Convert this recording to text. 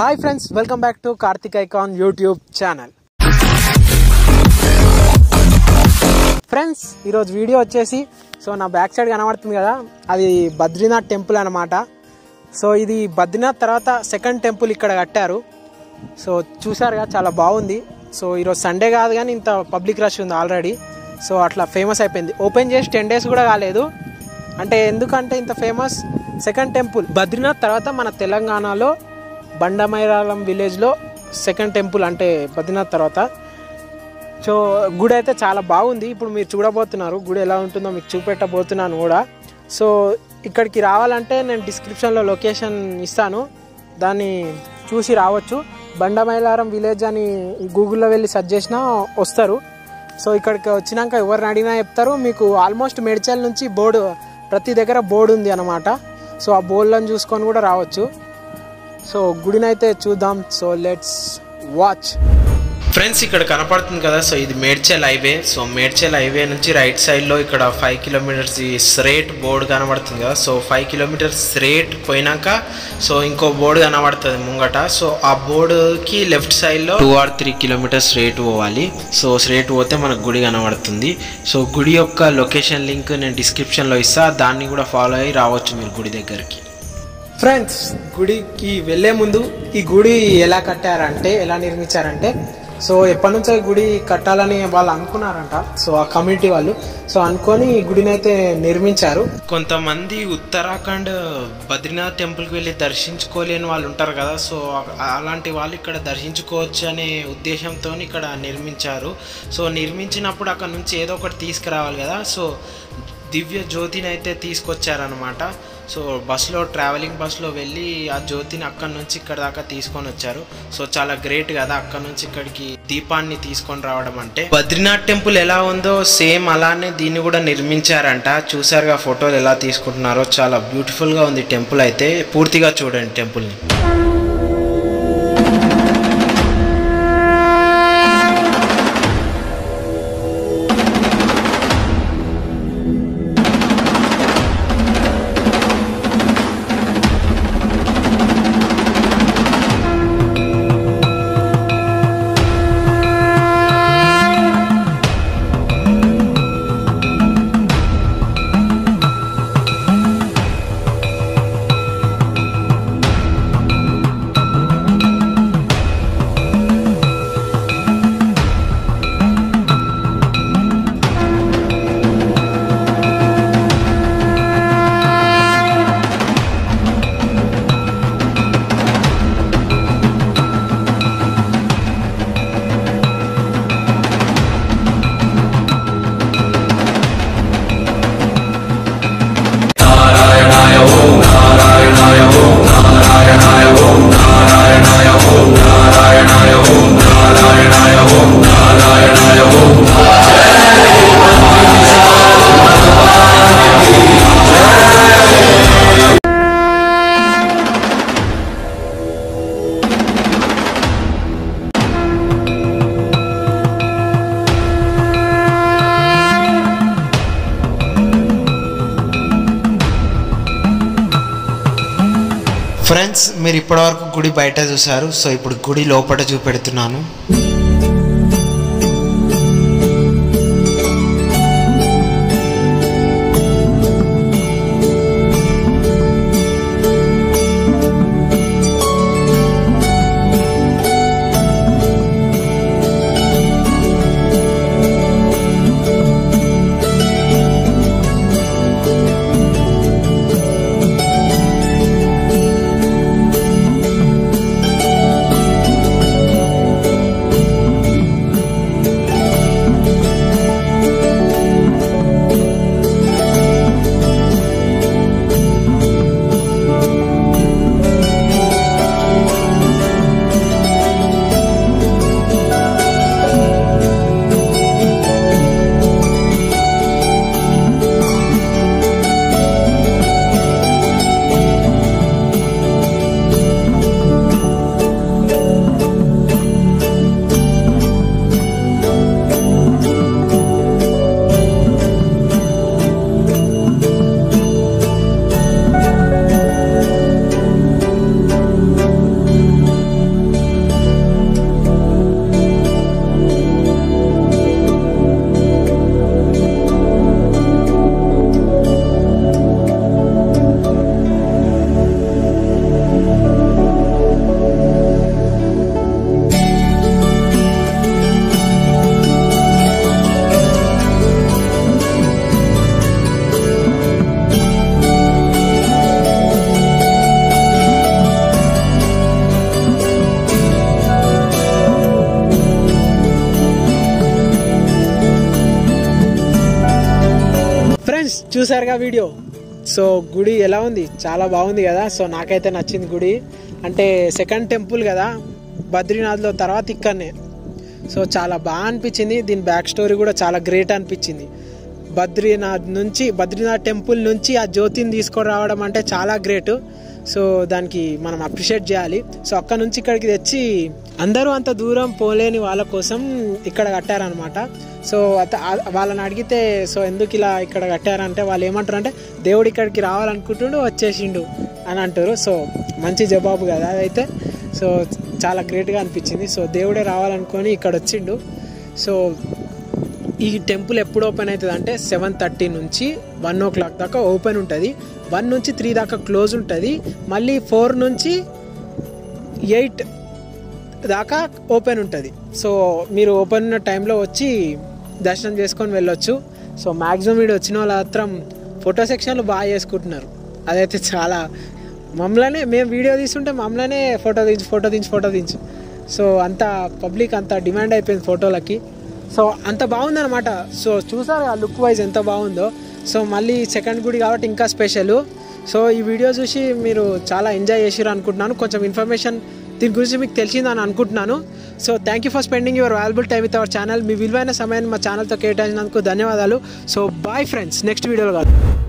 Hi friends welcome back to Karthik icon YouTube channel friends ఈరోజు video వచ్చేసి so నా back side కనబడుతుంది కదా అది బద్రీనాథ్ టెంపుల్ అనమాట సో ఇది బద్రీనాథ్ తర్వాత సెకండ్ టెంపుల్ ఇక్కడ కట్టారు. సో చూసారుగా చాలా బాగుంది. సో ఈరోజు సండే కాదు కానీ ఇంత పబ్లిక్ రష్ ఉంది ఆల్రెడీ సో అట్లా ఫేమస్ అయిపోయింది. ఓపెన్ చేసి టెన్ డేస్ కూడా కాలేదు. అంటే ఎందుకంటే ఇంత ఫేమస్ సెకండ్ టెంపుల్ బద్రీనాథ్ తర్వాత మన తెలంగాణలో బండమైరాలం విలేజ్లో సెకండ్ టెంపుల్ అంటే బద్రీనాథ్ తర్వాత. సో గుడి అయితే చాలా బాగుంది. ఇప్పుడు మీరు చూడబోతున్నారు. గుడి ఎలా ఉంటుందో మీకు చూపెట్టబోతున్నాను కూడా. సో ఇక్కడికి రావాలంటే నేను డిస్క్రిప్షన్లో లొకేషన్ ఇస్తాను. దాన్ని చూసి రావచ్చు. బండమైలారం విలేజ్ అని గూగుల్లో వెళ్ళి సెర్చ్ చేసినా వస్తారు. సో ఇక్కడికి వచ్చినాక ఎవరిని అడిగినా చెప్తారు. మీకు ఆల్మోస్ట్ మెడిచల్ నుంచి బోర్డు ప్రతి దగ్గర బోర్డు ఉంది అనమాట సో ఆ బోర్డులను చూసుకొని కూడా రావచ్చు. సో గుడినైతే చూద్దాం. So let's watch. ఫ్రెండ్స్ ఇక్కడ కనపడుతుంది కదా సో ఇది Medchal highway. So Medchal highway నుంచి రైట్ సైడ్లో ఇక్కడ ఫైవ్ కిలోమీటర్స్ స్ట్రేట్ బోర్డు కనబడుతుంది కదా. సో ఫైవ్ కిలోమీటర్స్ స్ట్రేట్ పోయినాక సో ఇంకో బోర్డు కనబడుతుంది ముంగట. సో ఆ బోర్డుకి లెఫ్ట్ సైడ్లో two or three kilometres straight పోవాలి. సో స్ట్రేట్ పోతే మనకు గుడి కనబడుతుంది. సో గుడి యొక్క లొకేషన్ లింక్ నేను డిస్క్రిప్షన్లో ఇస్తా. దాన్ని కూడా ఫాలో అయ్యి రావచ్చు మీరు గుడి దగ్గరికి. ఫ్రెండ్స్ గుడికి వెళ్ళే ముందు ఈ గుడి ఎలా కట్టారంటే ఎలా నిర్మించారంటే సో ఎప్పటి నుంచో ఈ గుడి కట్టాలని వాళ్ళు అనుకున్నారంట. సో ఆ కమ్యూనిటీ వాళ్ళు. సో అనుకొని ఈ గుడిని అయితే నిర్మించారు. కొంతమంది ఉత్తరాఖండ్ బద్రీనాథ్ టెంపుల్కి వెళ్ళి దర్శించుకోలేని వాళ్ళు ఉంటారు కదా సో అలాంటి వాళ్ళు ఇక్కడ దర్శించుకోవచ్చు అనే ఉద్దేశంతో ఇక్కడ నిర్మించారు. సో నిర్మించినప్పుడు అక్కడ నుంచి ఏదో ఒకటి తీసుకురావాలి కదా సో దివ్య జ్యోతిని అయితే తీసుకొచ్చారనమాట సో బస్సులో ట్రావెలింగ్ బస్సులో వెళ్ళి ఆ జ్యోతిని అక్కడి నుంచి ఇక్కడ దాకా తీసుకొని వచ్చారు. సో చాలా గ్రేట్ కదా అక్కడ నుంచి ఇక్కడికి దీపాన్ని తీసుకొని రావడం అంటే. బద్రీనాథ్ టెంపుల్ ఎలా ఉందో సేమ్ అలానే దీన్ని కూడా నిర్మించారంట. చూసారుగా ఫోటోలు ఎలా తీసుకుంటున్నారో. చాలా బ్యూటిఫుల్గా ఉంది టెంపుల్ అయితే. పూర్తిగా చూడండి టెంపుల్ని. ఫ్రెండ్స్ మీరు ఇప్పటివరకు గుడి బయట చూసారు సో ఇప్పుడు గుడి లోపల చూపెడుతున్నాను. చూసారుగా వీడియో? సో గుడి ఎలా ఉంది? చాలా బాగుంది కదా? సో నాకైతే నచ్చింది గుడి. అంటే సెకండ్ టెంపుల్ కదా? బద్రీనాథ్లో తర్వాత ఇక్కడనే. సో చాలా బాగా అనిపించింది. దీని బ్యాక్ స్టోరీ కూడా చాలా గ్రేట్ అనిపించింది. బద్రీనాథ్ నుంచి బద్రీనాథ్ టెంపుల్ నుంచి ఆ జ్యోతిని తీసుకొని రావడం అంటే చాలా గ్రేట్. సో దానికి మనం అప్రిషియేట్ చేయాలి. సో అక్కడ నుంచి ఇక్కడికి తెచ్చి అందరూ అంత దూరం పోలేని వాళ్ళ కోసం ఇక్కడ కట్టారనమాట సో అత- వాళ్ళని అడిగితే సో ఎందుకు ఇలా ఇక్కడ కట్టారంటే? వాళ్ళు ఏమంటారు అంటే దేవుడు ఇక్కడికి రావాలనుకుంటుండు వచ్చేసిండు అని అంటారు. సో మంచి జవాబు కదా అదైతే. సో చాలా గ్రేట్గా అనిపించింది. సో దేవుడే రావాలనుకొని ఇక్కడ వచ్చిండు సో ఈ టెంపుల్ ఎప్పుడు ఓపెన్ అవుతుంది అంటే సెవెన్ థర్టీ నుంచి వన్ ఓ క్లాక్ దాకా ఓపెన్ ఉంటుంది. వన్ నుంచి త్రీ దాకా క్లోజ్ ఉంటుంది. మళ్ళీ ఫోర్ నుంచి ఎయిట్ దాకా ఓపెన్ ఉంటుంది. సో మీరు ఓపెన్ ఉన్న టైంలో వచ్చి దర్శనం చేసుకొని వెళ్ళొచ్చు. సో మ్యాక్సిమం వీడు వచ్చిన వాళ్ళు మాత్రం ఫోటో సెక్షన్లు బాగా చేసుకుంటున్నారు. అదైతే చాలా మమ్మల్నే మేము వీడియో తీస్తుంటే మమ్మల్నే ఫోటో దించు ఫోటో దించు ఫోటో దించు. సో అంత పబ్లిక్ అంత డిమాండ్ అయిపోయింది ఫోటోలకి. సో అంత బాగుందనమాట సో చూసారు ఆ లుక్ వైజ్ ఎంత బాగుందో. సో మళ్ళీ సెకండ్ గుడి కాబట్టి ఇంకా స్పెషల్ సో ఈ వీడియో చూసి మీరు చాలా ఎంజాయ్ చేసిరు అనుకుంటున్నాను. కొంచెం ఇన్ఫర్మేషన్ దీని గురించి మీకు తెలిసిందని అనుకుంటున్నాను. So thank you for spending your valuable time with our channel మీ విలువైన సమయాన్ని మా ఛానల్తో కేటాయించినందుకు ధన్యవాదాలు. సో బాయ్ ఫ్రెండ్స్ నెక్స్ట్ వీడియోలో కాదు